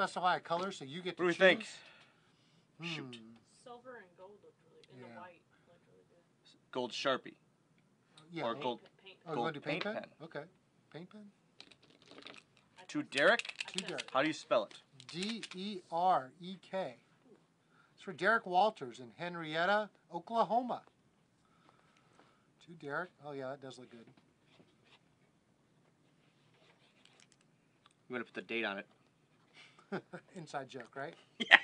specify a color, so you get to What do choose. think? Hmm. Shoot. Silver and gold looked really good. Yeah. the white looked really good. Gold Sharpie Yeah. or oh, gold Paint. Oh, you gold want to do paint, paint pen? pen. Okay. Paint pen. To tested- Derek. To Derek. How do you spell it? D E R E K. It's for Derek Walters in Henrietta, Oklahoma. To Derek. Oh yeah, that does look good. You want to put the date on it? Inside joke, right? Yeah.